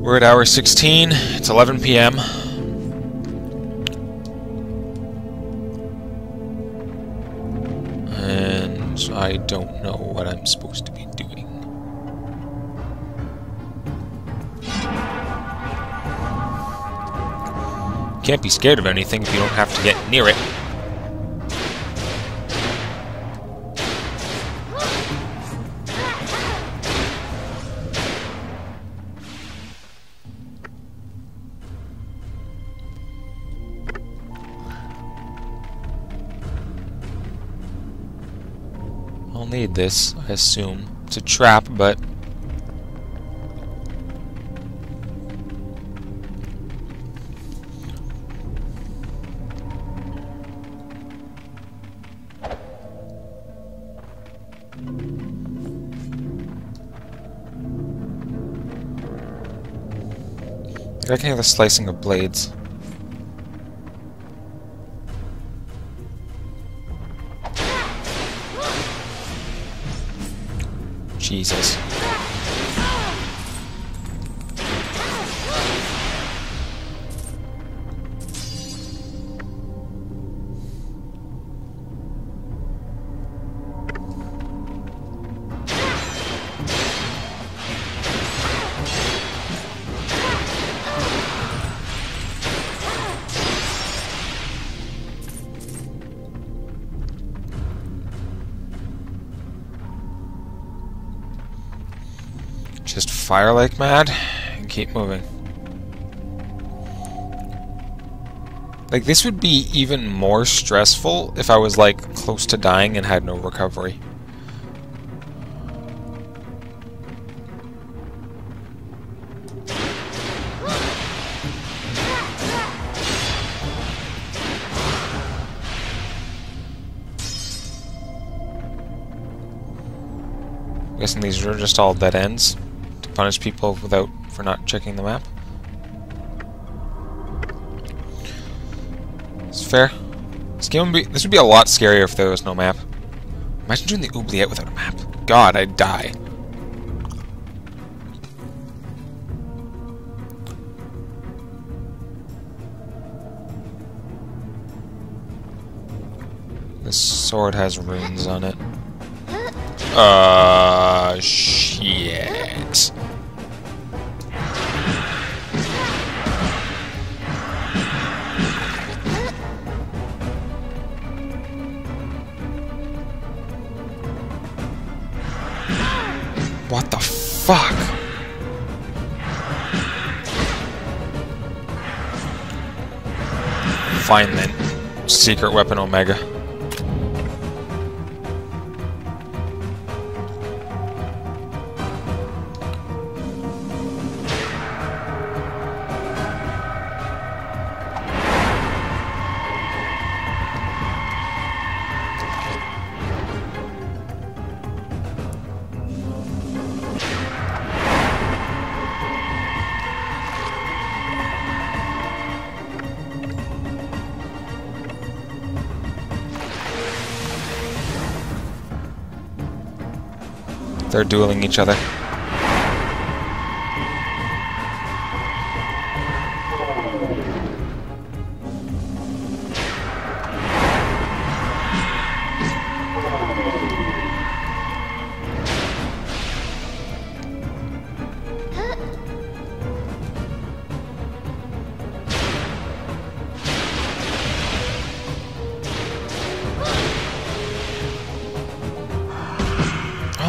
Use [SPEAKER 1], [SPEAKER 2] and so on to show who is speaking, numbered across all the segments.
[SPEAKER 1] We're at hour 16. It's 11 p.m. And I don't know what I'm supposed to be doing. Can't be scared of anything if you don't have to get near it. This, I assume. It's a trap, but... I can hear the slicing of blades. Jesus. Fire like mad and keep moving. Like, this would be even more stressful if I was, like, close to dying and had no recovery. Guessing these are just all dead ends punish people without for not checking the map. It's fair. This game would be this would be a lot scarier if there was no map. Imagine doing the oubliette without a map. God, I'd die. This sword has runes on it. Uh, shit. Fine then. Secret weapon Omega. They're dueling each other.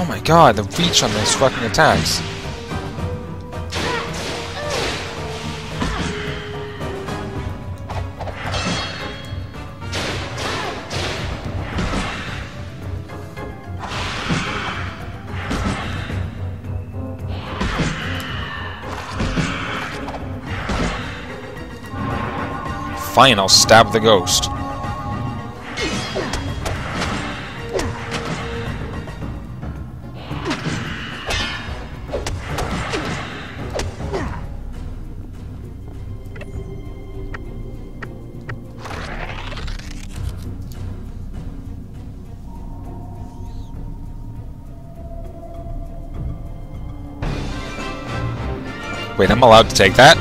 [SPEAKER 1] Oh my god, the reach on those fucking attacks. Fine, I'll stab the ghost. Wait, I'm allowed to take that?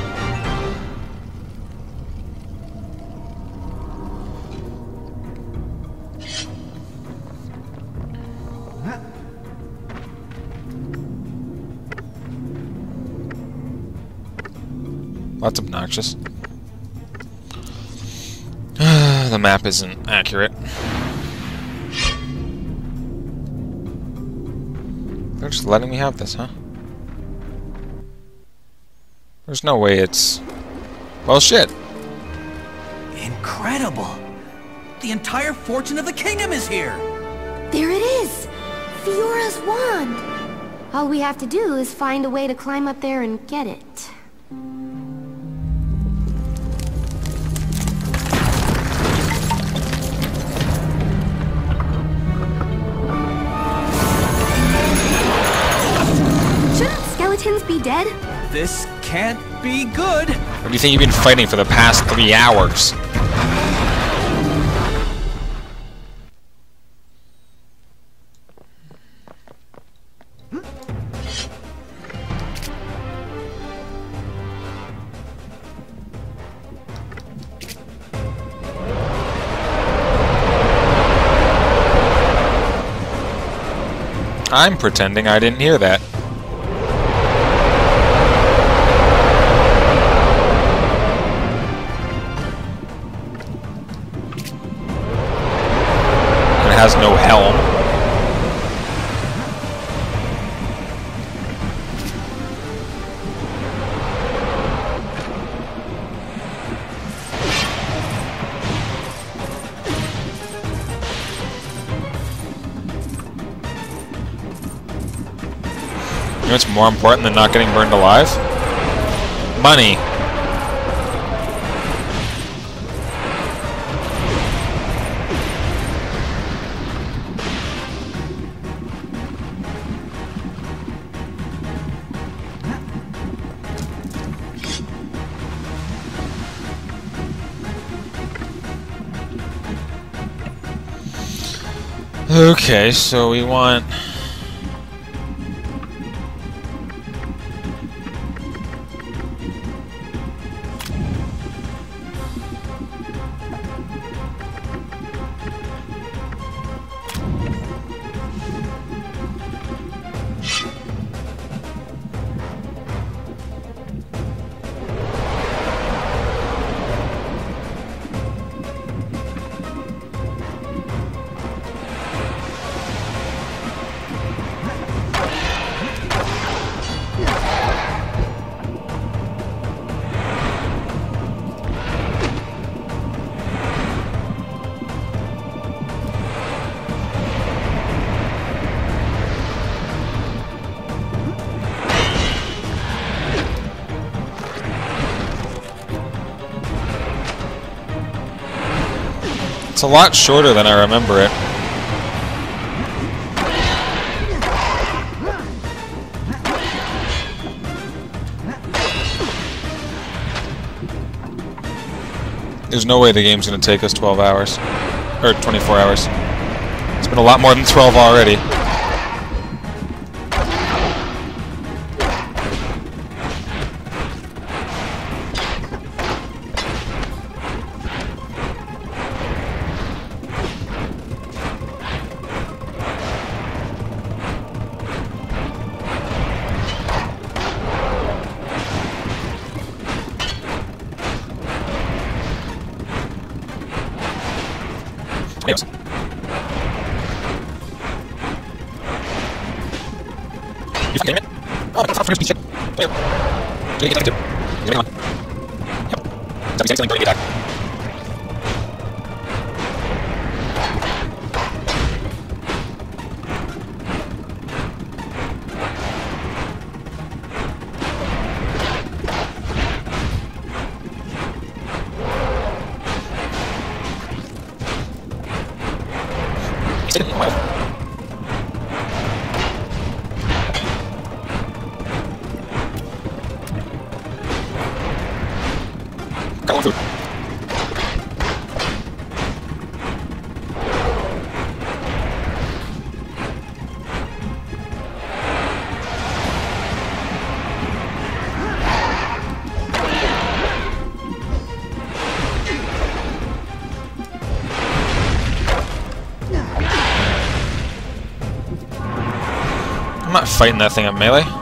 [SPEAKER 1] That's obnoxious. the map isn't accurate. They're just letting me have this, huh? There's no way it's... Well, shit.
[SPEAKER 2] Incredible! The entire fortune of the kingdom is here!
[SPEAKER 3] There it is! Fyora's wand! All we have to do is find a way to climb up there and get it. Shouldn't skeletons be dead?
[SPEAKER 2] This can't be good!
[SPEAKER 1] What do you think you've been fighting for the past three hours? I'm pretending I didn't hear that. Has no helm. You know what's more important than not getting burned alive? Money. Okay, so we want... It's a lot shorter than I remember it. There's no way the game's gonna take us 12 hours. Or 24 hours. It's been a lot more than 12 already. I'm not fighting that thing at melee.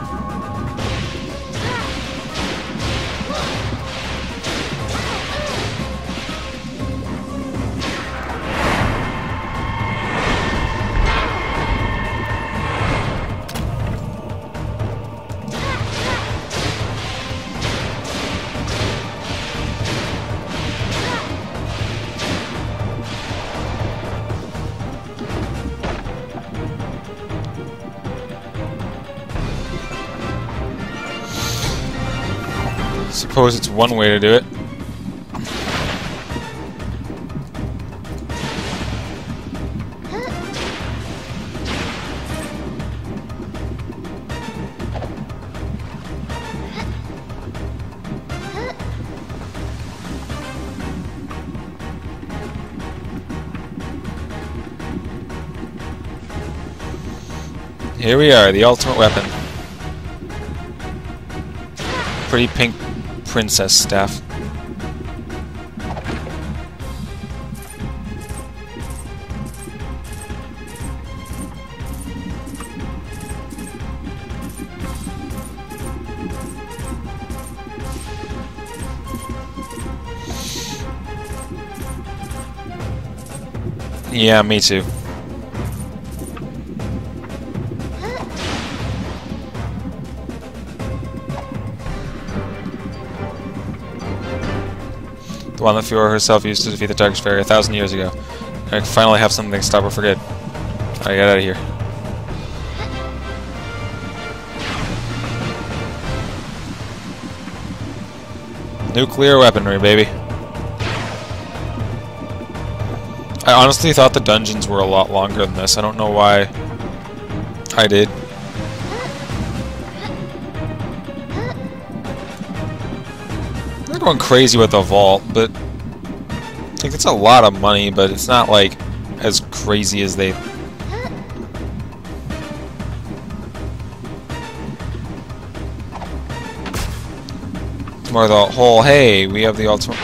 [SPEAKER 1] One way to do it. Here we are, the ultimate weapon. Pretty pink princess staff. Yeah, me too. Fyora herself used to defeat the Dark Faerie a thousand years ago. I finally have something to stop her for good. I get out of here. Nuclear weaponry, baby. I honestly thought the dungeons were a lot longer than this. I don't know why I did. Going crazy with the vault, but like it's a lot of money, but it's not like as crazy as they. More the whole, hey, we have the ultimate.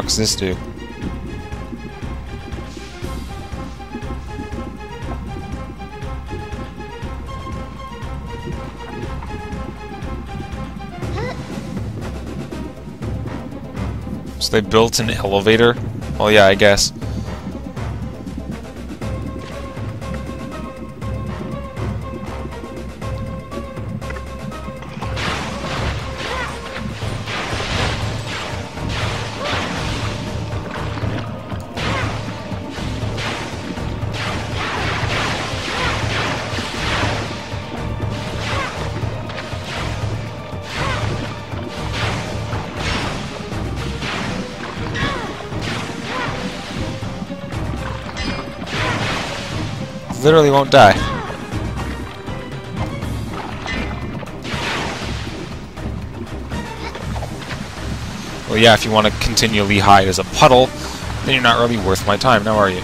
[SPEAKER 1] Fuck's this do? So they built an elevator? Well, yeah, I guess. Literally won't die. Well, yeah, if you want to continually hide as a puddle, then you're not really worth my time, now are you?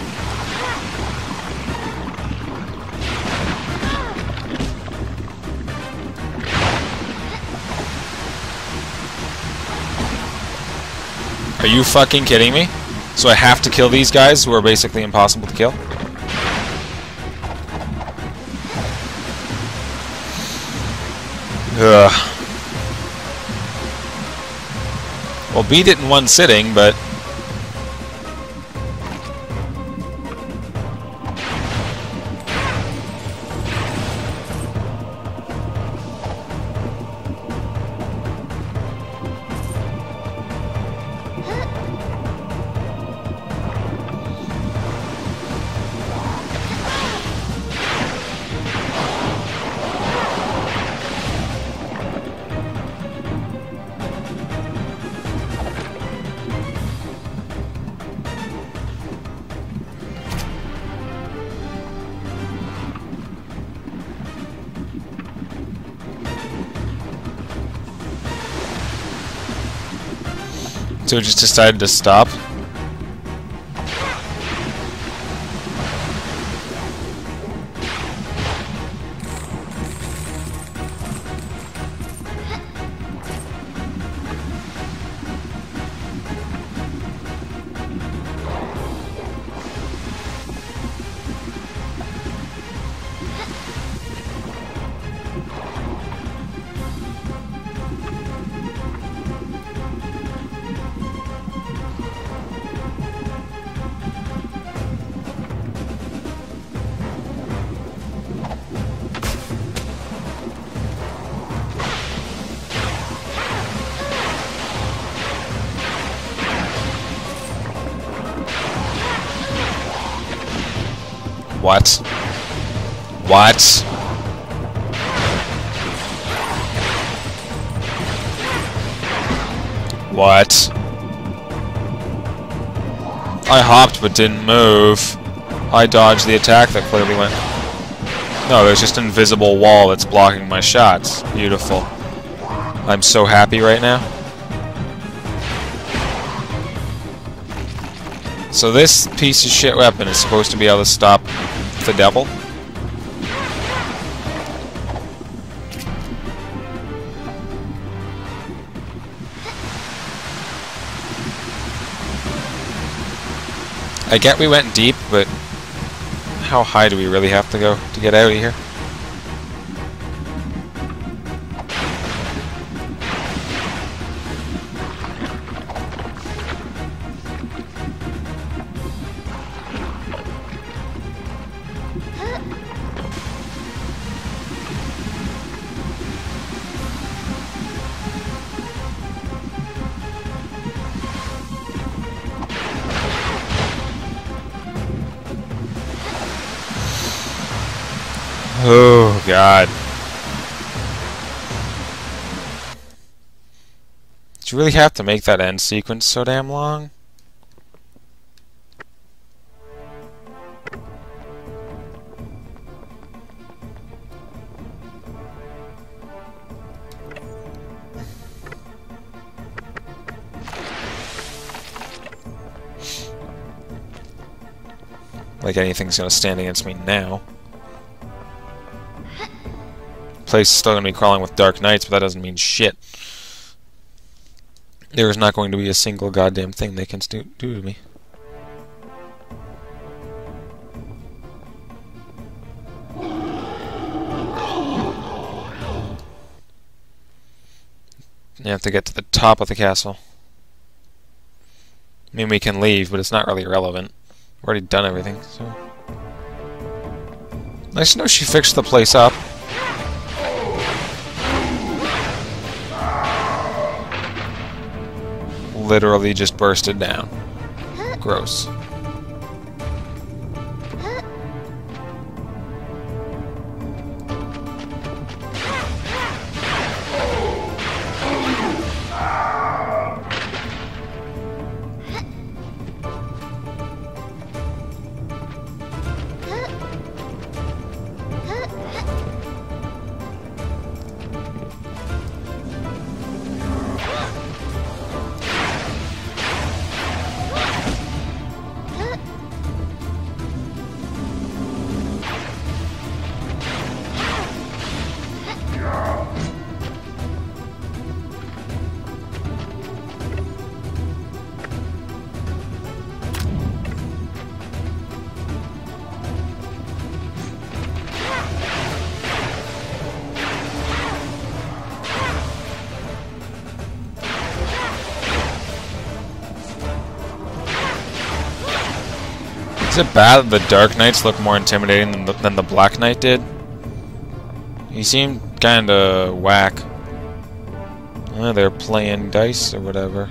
[SPEAKER 1] Are you fucking kidding me? So I have to kill these guys who are basically impossible to kill? Ugh. Well, beat it in one sitting, but... So it just decided to stop? What? What? What? I hopped but didn't move. I dodged the attack that clearly went... No, there's just an invisible wall that's blocking my shots. Beautiful. I'm so happy right now. So this piece of shit weapon is supposed to be able to stop the devil? I get we went deep, but how high do we really have to go to get out of here? Really have to make that end sequence so damn long? Like anything's gonna stand against me now. Place is still gonna be crawling with Dark Knights, but that doesn't mean shit. There is not going to be a single goddamn thing they can do, to me. You have to get to the top of the castle. I mean, we can leave, but it's not really relevant. We've already done everything, so... Nice to know she fixed the place up. Literally just bursted down. Gross. Is it bad that the Dark Knights look more intimidating than the, than the Black Knight did? He seemed kinda whack. Uh, they're playing dice or whatever.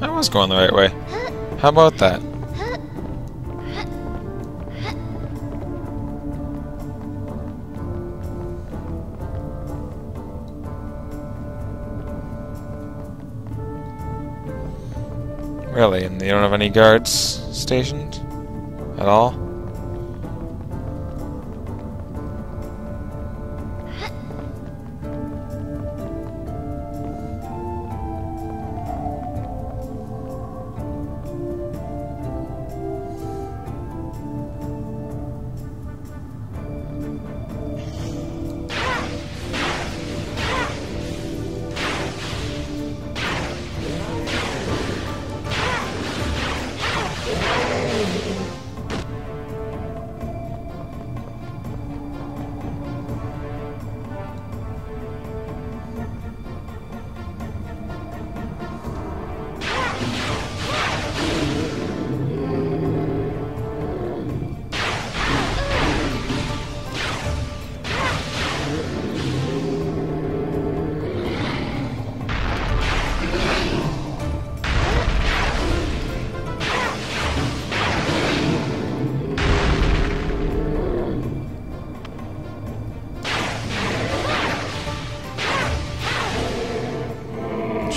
[SPEAKER 1] I was going the right way. How about that? Really? And you don't have any guards stationed? At all?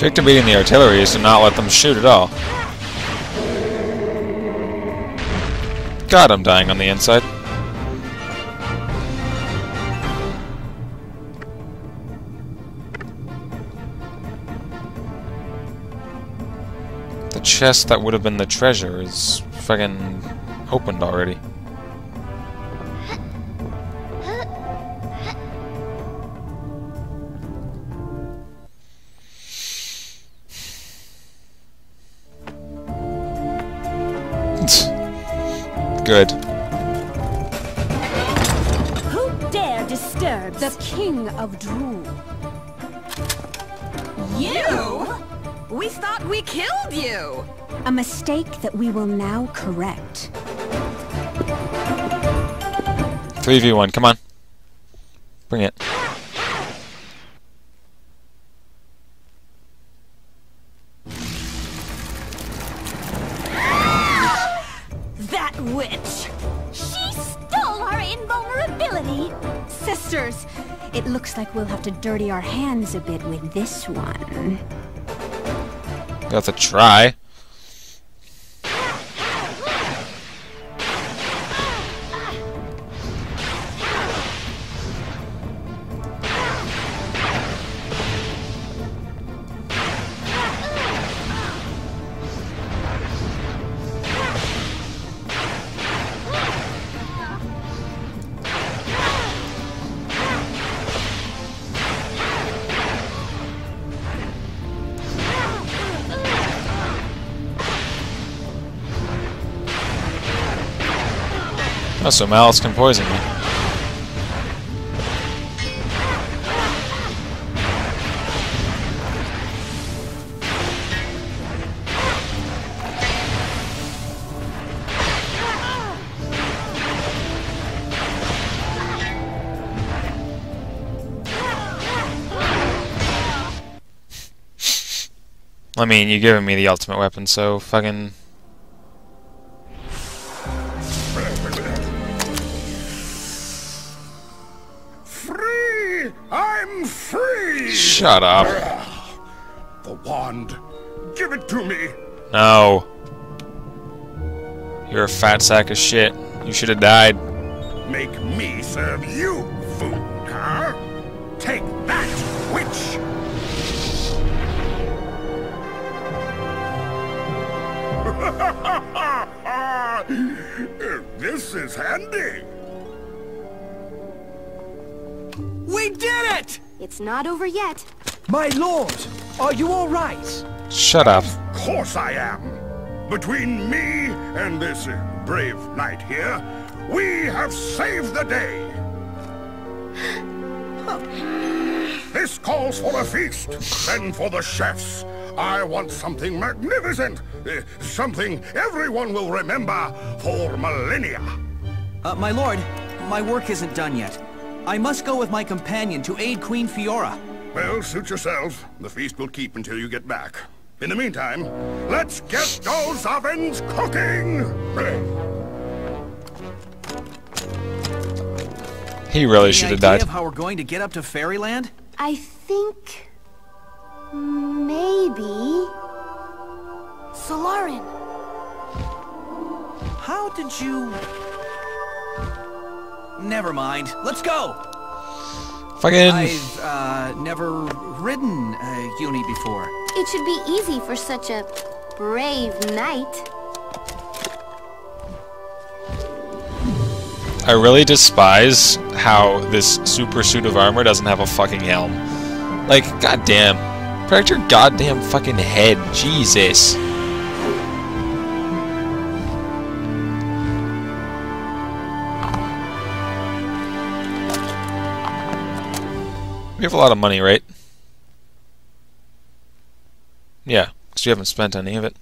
[SPEAKER 1] Beating the artillery is to not let them shoot at all. God, I'm dying on the inside. The chest that would have been the treasure is fucking opened already. Good.
[SPEAKER 4] Who dare disturb
[SPEAKER 5] The king of Drool.
[SPEAKER 6] You? We thought we killed you!
[SPEAKER 4] a mistake that we will now correct?
[SPEAKER 1] 3v1, come on. Bring it.
[SPEAKER 4] Have to dirty our hands a bit with this one.
[SPEAKER 1] Have to try. So Malice can poison me. I mean, you're giving me the ultimate weapon, so fucking shut up.
[SPEAKER 7] The wand. Give it to me.
[SPEAKER 1] No. You're a fat sack of shit. You should have died.
[SPEAKER 7] Make me serve you food, huh? Take that, witch! this is handy.
[SPEAKER 2] We did it!
[SPEAKER 3] It's not over yet.
[SPEAKER 2] My lord, are you all right?
[SPEAKER 1] Shut up.
[SPEAKER 7] Of course I am. Between me and this brave knight here, we have saved the day. This calls for a feast. Send for the chefs. I want something magnificent. uh, something everyone will remember for millennia.
[SPEAKER 2] Uh, my lord, my work isn't done yet. I must go with my companion to aid Queen Fyora.
[SPEAKER 7] Well, suit yourself. The feast will keep until you get back. In the meantime, let's get those ovens cooking!
[SPEAKER 1] He really
[SPEAKER 2] Any
[SPEAKER 1] should have
[SPEAKER 2] idea
[SPEAKER 1] died.
[SPEAKER 2] of how we're going to get up to Faerieland?
[SPEAKER 3] I think... Maybe... Solarin.
[SPEAKER 2] How did you... Never mind. Let's go!
[SPEAKER 1] Fucking.
[SPEAKER 2] I've, uh, never ridden a uni before.
[SPEAKER 3] It should be easy for such a brave knight.
[SPEAKER 1] I really despise how this super suit of armor doesn't have a fucking helm. Like, goddamn. Protect your goddamn fucking head. Jesus. We have a lot of money, right? Yeah, because we haven't spent any of it.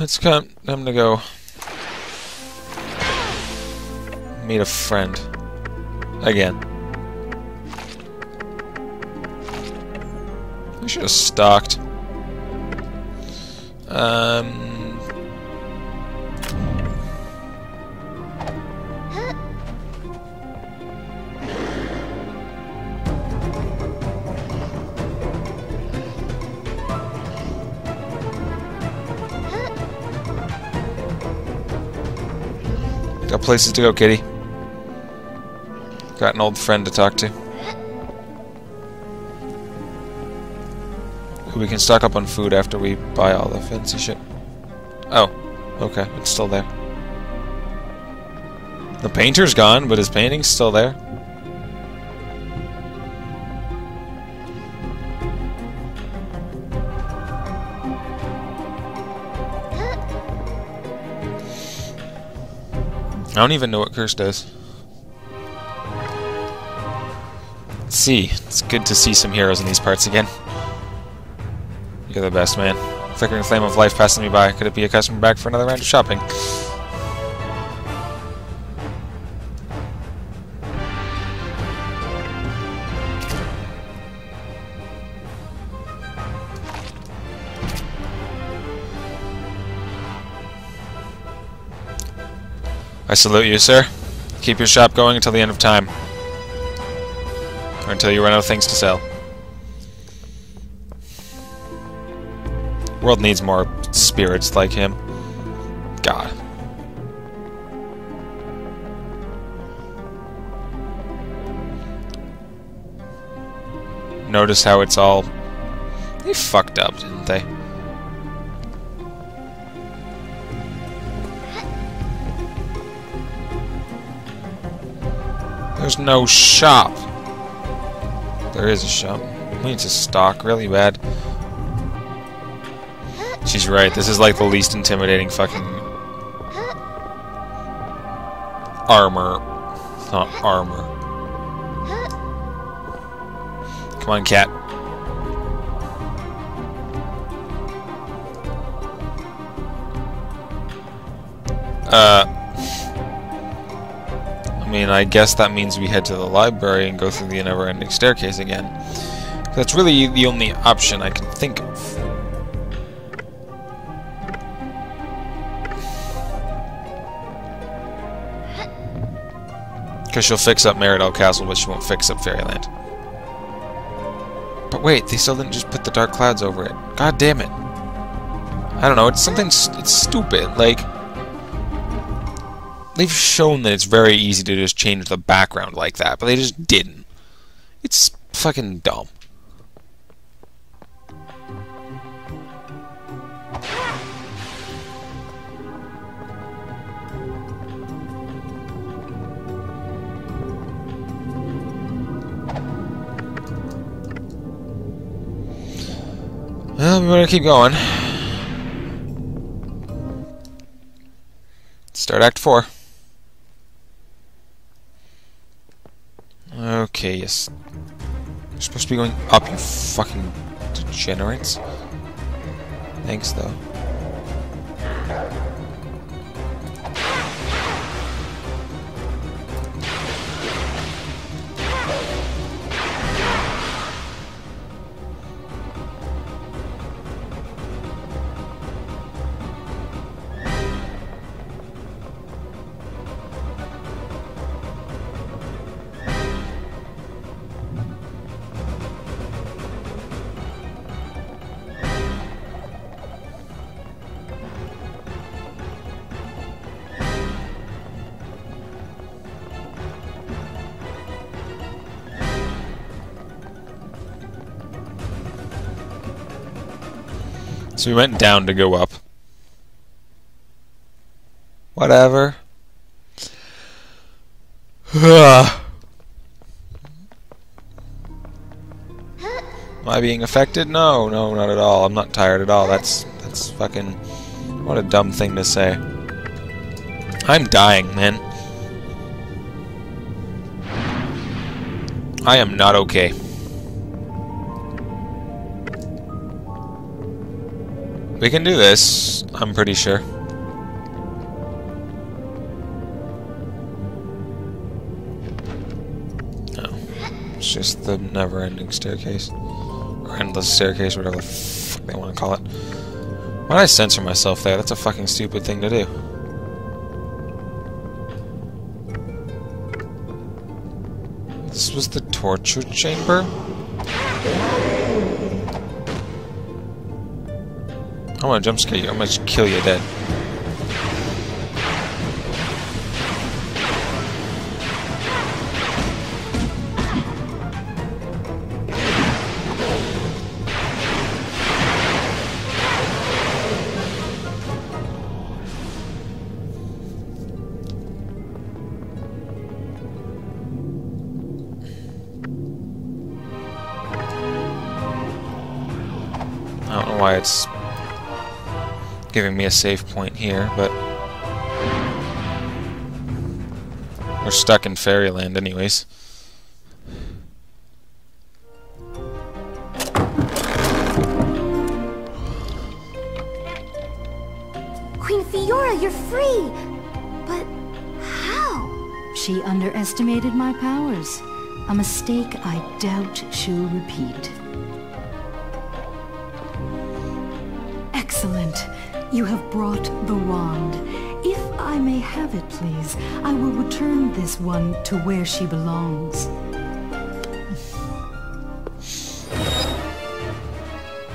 [SPEAKER 1] It's come time to go meet a friend. Again. I should have stocked. Um. Got places to go, kitty. Got an old friend to talk to. We can stock up on food after we buy all the fancy shit. Oh, okay, it's still there. The painter's gone, but his painting's still there. I don't even know what Curse does. Let's see. It's good to see some heroes in these parts again. You're the best, man. Flickering flame of life passing me by. Could it be a customer back for another round of shopping? I salute you, sir. Keep your shop going until the end of time. Or until you run out of things to sell. World needs more spirits like him. God. Notice how it's all... They fucked up, didn't they? There's no shop. There is a shop. We need to stock really bad. She's right. This is like the least intimidating fucking armor. Not armor. Come on, cat. Uh. I mean, I guess that means we head to the library and go through the never-ending staircase again. That's really the only option I can think of. Because she'll fix up Meridell Castle, but she won't fix up Faerieland. But wait, they still didn't just put the dark clouds over it. God damn it. I don't know, it's something... it's stupid. Like... They've shown that it's very easy to just change the background like that, but they just didn't. It's fucking dumb. Well, we better keep going. Start Act 4. Yes. You're supposed to be going up, you fucking degenerates. Thanks, though. So we went down to go up. Whatever. Am I being affected? No, no, not at all. I'm not tired at all. That's that's fucking what a dumb thing to say. I'm dying, man. I am not okay. We can do this, I'm pretty sure. No. It's just the never-ending staircase. Or endless staircase, whatever the fuck they want to call it. Why did I censor myself there? That's a fucking stupid thing to do. This was the torture chamber? I want to jump scare you. I'm going to just kill you dead. I don't know why it's giving me a save point here, but we're stuck in Faerieland anyways.
[SPEAKER 3] Queen Fyora, you're free! But how?
[SPEAKER 5] She underestimated my powers. A mistake I doubt she'll repeat. You have brought the wand. If I may have it, please, I will return this one to where she belongs.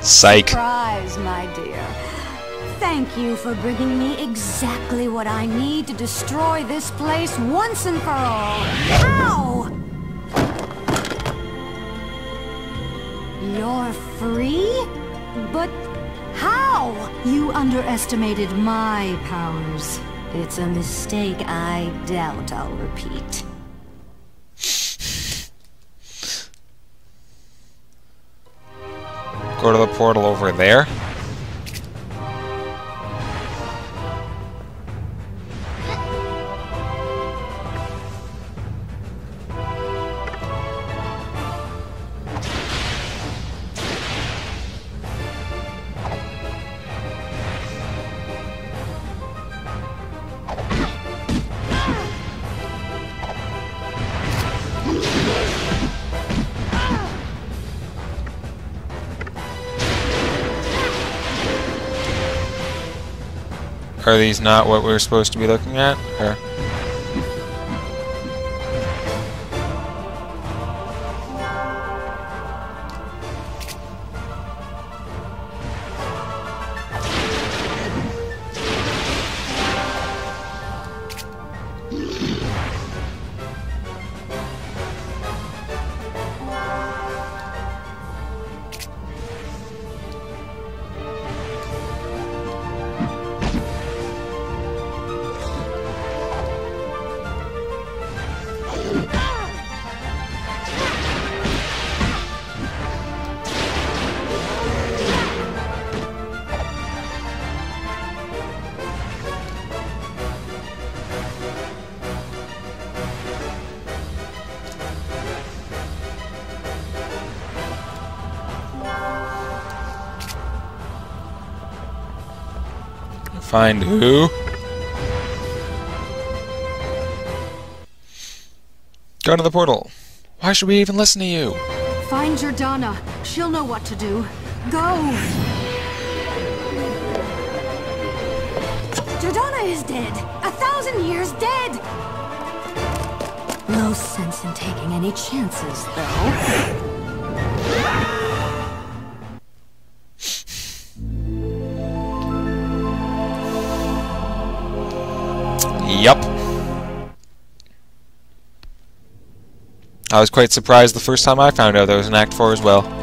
[SPEAKER 1] Psych.
[SPEAKER 4] Surprise, my dear. Thank you for bringing me exactly what I need to destroy this place once and for all. How? You're free? But
[SPEAKER 5] You underestimated my powers.
[SPEAKER 4] It's a mistake I doubt I'll repeat.
[SPEAKER 1] Go to the portal over there. Are these not what we were supposed to be looking at? Or find who? Go to the portal. Why should we even listen to you?
[SPEAKER 5] Find Jerdana. She'll know what to do. Go!
[SPEAKER 4] Jerdana is dead. A thousand years dead. No sense in taking any chances, though.
[SPEAKER 1] Yup. I was quite surprised the first time I found out there was an Act 4 as well.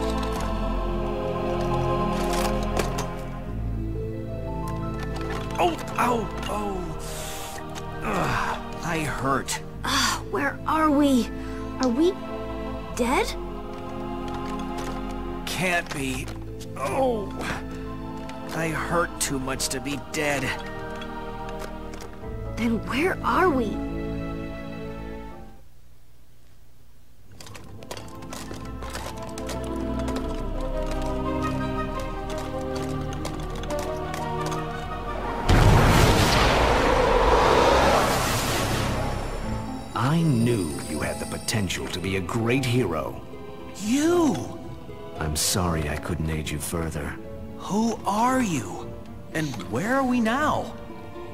[SPEAKER 2] I
[SPEAKER 8] knew you had the potential to be a great hero.
[SPEAKER 2] You!
[SPEAKER 8] I'm sorry I couldn't aid you further.
[SPEAKER 2] Who are you? And where are we now?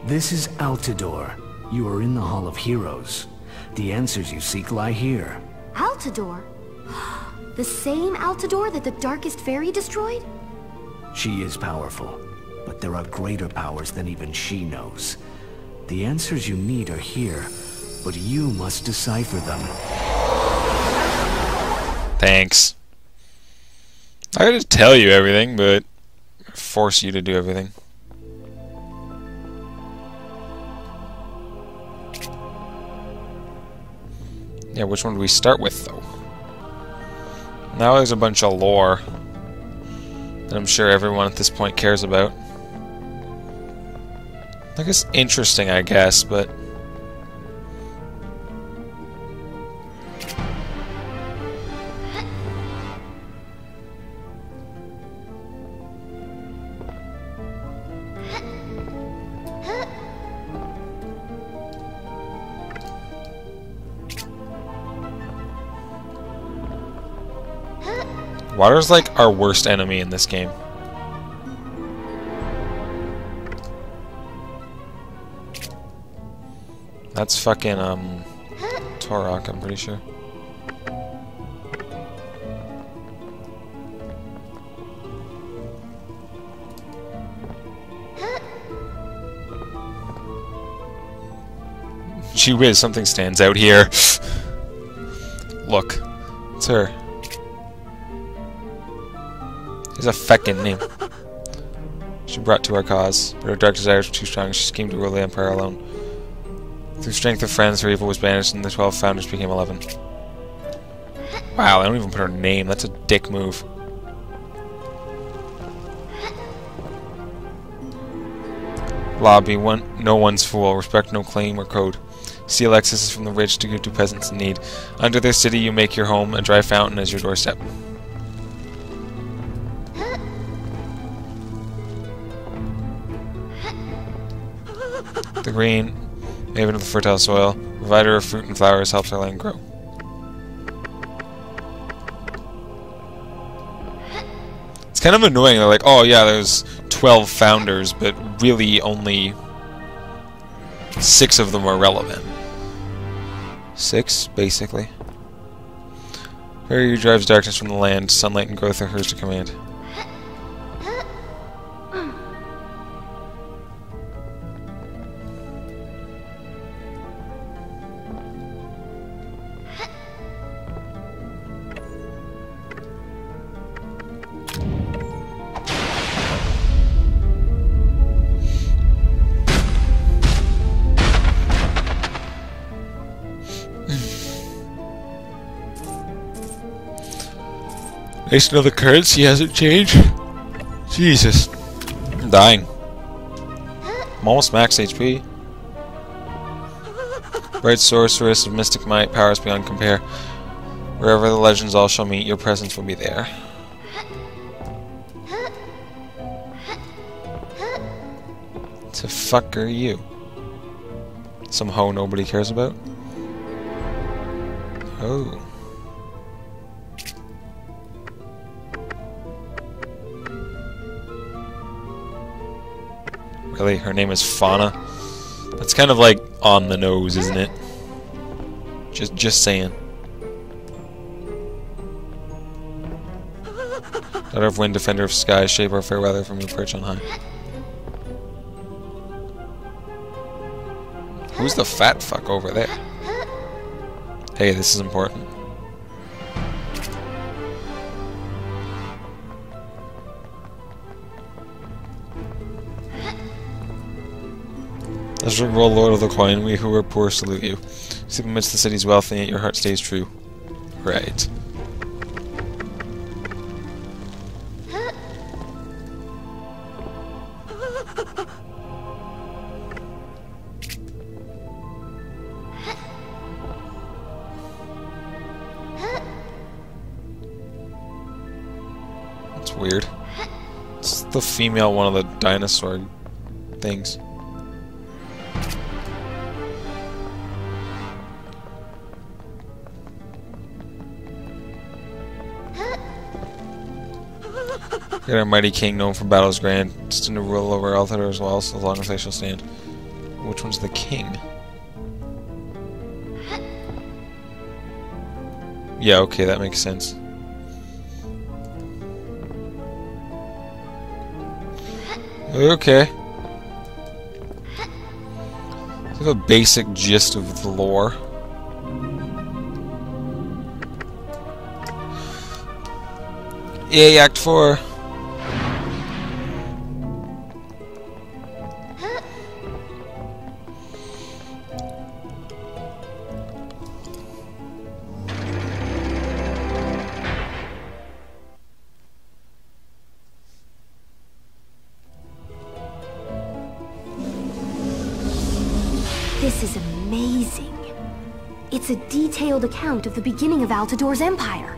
[SPEAKER 8] This is Altador. You are in the Hall of Heroes. The answers you seek lie here.
[SPEAKER 3] Altador? The same Altador that the Darkest Faerie destroyed?
[SPEAKER 8] She is powerful, but there are greater powers than even she knows. The answers you need are here, but you must decipher them.
[SPEAKER 1] Thanks. I just tell you everything, but force you to do everything. Yeah, which one do we start with, though? Now there's a bunch of lore. that I'm sure everyone at this point cares about. I guess interesting, I guess, but... Water's like our worst enemy in this game. That's fucking, um, Torok, I'm pretty sure. Gee whiz, something stands out here. Look. It's her. He's a feckin' name. She brought to our cause, but her dark desires were too strong, she schemed to rule the Empire alone. Through strength of friends, her evil was banished, and the twelve founders became eleven. Wow, they don't even put her name. That's a dick move. Be one, no one's fool. Respect no claim or code. Steal excesses from the rich to give to peasants in need. Under their city you make your home, a dry fountain as your doorstep. Green, maven of the fertile soil, provider of fruit and flowers, helps our land grow. It's kind of annoying. They're like, oh yeah, there's 12 founders, but really only six of them are relevant. Six, basically. Fairy drives darkness from the land, sunlight and growth are hers to command. Know the currency hasn't changed. Jesus. I'm dying. I'm almost max HP. Bright sorceress of mystic might, powers beyond compare. Wherever the legends all shall meet, your presence will be there. The fuck are you? Some hoe nobody cares about? Oh. Really? Her name is Fauna? That's kind of like on the nose, isn't it? Just just saying. Daughter of wind, defender of sky, shape of fair weather from your perch on high. Who's the fat fuck over there? Hey, this is important. Roll Lord of the Coin, we who are poor salute you. Sleep amidst the city's wealth, and yet your heart stays true. Right. That's weird. It's the female one of the dinosaur things. Our mighty king known for battles grand, destined to rule over all as well, so long as I shall stand. Which one's the king? Yeah, okay, that makes sense. Okay. I have a basic gist of the lore. Yay, Act 4!
[SPEAKER 3] Account of the beginning of Altador's empire.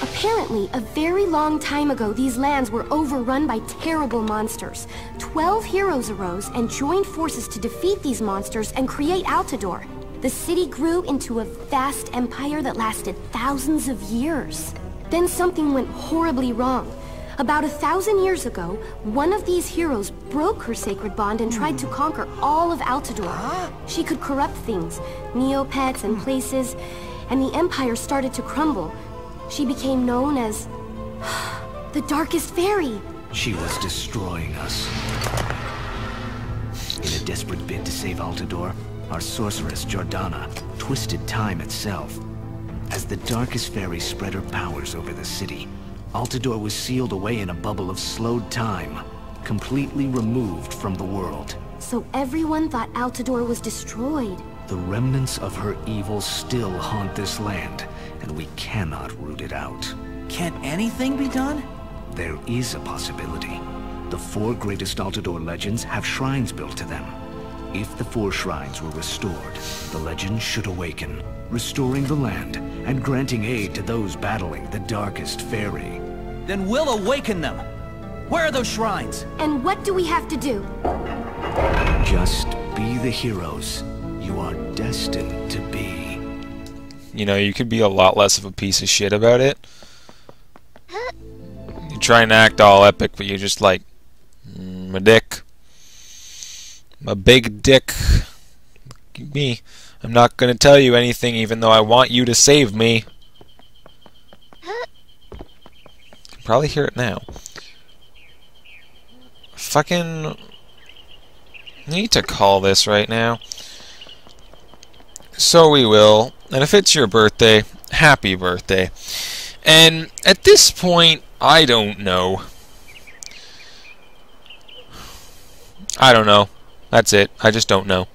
[SPEAKER 3] Apparently, a very long time ago, these lands were overrun by terrible monsters. Twelve heroes arose and joined forces to defeat these monsters and create Altador. The city grew into a vast empire that lasted thousands of years. Then something went horribly wrong. About a thousand years ago, one of these heroes broke her sacred bond and tried to hmm. conquer all of Altador. She could corrupt things, Neopets and hmm. places, and the empire started to crumble. She became known as... the Darkest Faerie.
[SPEAKER 8] She was destroying us. In a desperate bid to save Altador, our sorceress, Jerdana, twisted time itself. As the Darkest Faerie spread her powers over the city, Altador was sealed away in a bubble of slowed time, completely removed from the world.
[SPEAKER 3] So everyone thought Altador was destroyed.
[SPEAKER 8] The remnants of her evil still haunt this land, and we cannot root it out.
[SPEAKER 2] Can't anything be done?
[SPEAKER 8] There is a possibility. The four greatest Altador legends have shrines built to them. If the four shrines were restored, the legend should awaken, restoring the land and granting aid to those battling the Darkest Faerie.
[SPEAKER 2] Then we'll awaken them. Where are those shrines?
[SPEAKER 3] And what do we have to do?
[SPEAKER 8] Just be the heroes you are destined to be.
[SPEAKER 1] You know, you could be a lot less of a piece of shit about it. You try and act all epic, but you're just like, mm, a dick. A big dick. Me. I'm not gonna tell you anything even though I want you to save me. probably hear it now. Fucking... need to call this right now. So we will. And if it's your birthday, happy birthday. And at this point, I don't know. I don't know. That's it. I just don't know.